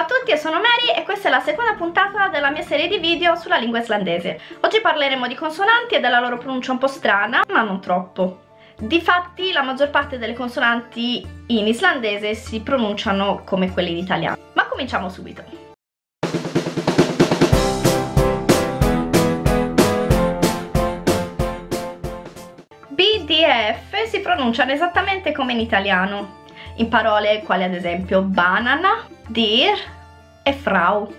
Ciao a tutti, io sono Mary e questa è la seconda puntata della mia serie di video sulla lingua islandese. Oggi parleremo di consonanti e della loro pronuncia un po' strana, ma non troppo. Difatti la maggior parte delle consonanti in islandese si pronunciano come quelle in italiano. Ma cominciamo subito. B, D e F si pronunciano esattamente come in italiano, in parole quali ad esempio banana, dir e frau.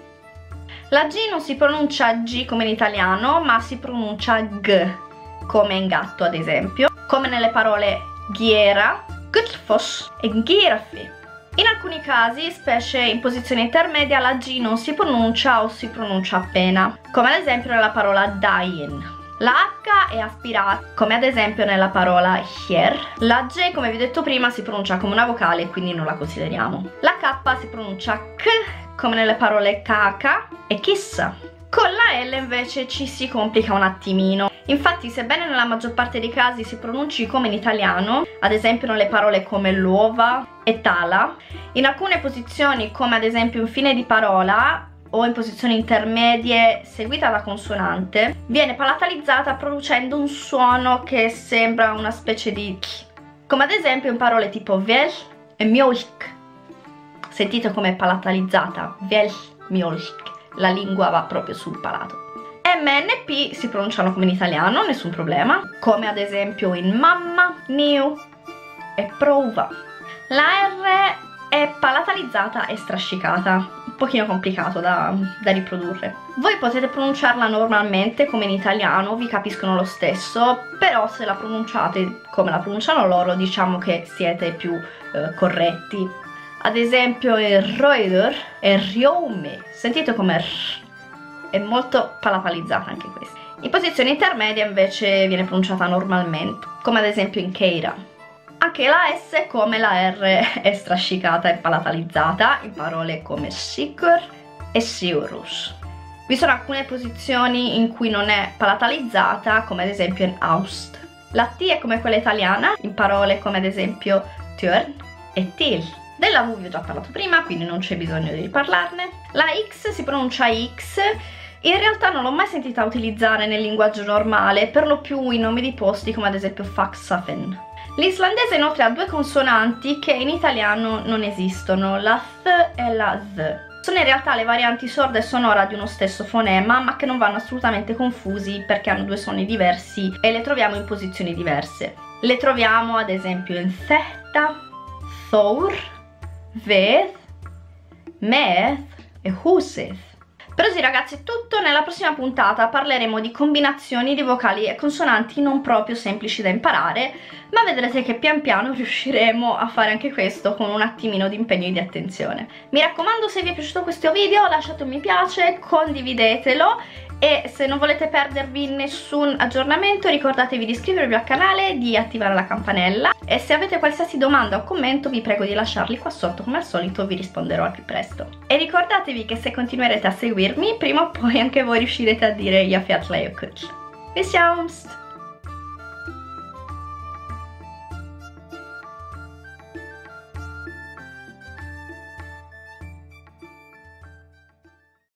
La G non si pronuncia G come in italiano, ma si pronuncia G, come in gatto ad esempio, come nelle parole ghiera, gutfos e ghirafi. In alcuni casi, specie in posizione intermedia, la G non si pronuncia o si pronuncia appena, come ad esempio nella parola dain. La H è aspirata, come ad esempio nella parola hier. La G, come vi ho detto prima, si pronuncia come una vocale, quindi non la consideriamo. La K si pronuncia K, come nelle parole caca e chissa. Con la L invece ci si complica un attimino. Infatti, sebbene nella maggior parte dei casi si pronunci come in italiano, ad esempio nelle parole come l'uova e tala, in alcune posizioni, come ad esempio in fine di parola, o in posizioni intermedie seguita da consonante viene palatalizzata producendo un suono che sembra una specie di come ad esempio in parole tipo vel e mjolk sentite come è palatalizzata. Vel mjolk la lingua va proprio sul palato. M e P si pronunciano come in italiano, nessun problema, come ad esempio in mamma, new e prova. La R è palatalizzata e strascicata, pochino complicato da, da, riprodurre. Voi potete pronunciarla normalmente come in italiano, vi capiscono lo stesso, però se la pronunciate come la pronunciano loro diciamo che siete più eh, corretti. Ad esempio il Reuter è Riome, sentite come è molto palatalizzata anche questa. In posizione intermedia invece viene pronunciata normalmente, come ad esempio in Keira. Anche la S come la R è strascicata e palatalizzata in parole come sicur e siurus. Vi sono alcune posizioni in cui non è palatalizzata, come ad esempio in Aust. La T è come quella italiana, in parole come ad esempio turn e til. Della V vi ho già parlato prima, quindi non c'è bisogno di riparlarne. La X si pronuncia X, in realtà non l'ho mai sentita utilizzare nel linguaggio normale, per lo più in nomi di posti come ad esempio Faxafen. L'islandese inoltre ha due consonanti che in italiano non esistono, la th e la z. Sono in realtà le varianti sorda e sonora di uno stesso fonema, ma che non vanno assolutamente confusi perché hanno due suoni diversi e le troviamo in posizioni diverse. Le troviamo ad esempio in theta, thor, ved, meth e huseth. Per oggi ragazzi è tutto, nella prossima puntata parleremo di combinazioni di vocali e consonanti non proprio semplici da imparare, ma vedrete che pian piano riusciremo a fare anche questo con un attimino di impegno e di attenzione. Mi raccomando se vi è piaciuto questo video lasciate un mi piace, condividetelo e se non volete perdervi nessun aggiornamento ricordatevi di iscrivervi al canale, di attivare la campanella e se avete qualsiasi domanda o commento vi prego di lasciarli qua sotto come al solito vi risponderò al più presto. E ricordatevi che se continuerete a seguirmi prima o poi anche voi riuscirete a dire Jafiat Leokut. Vi siamo!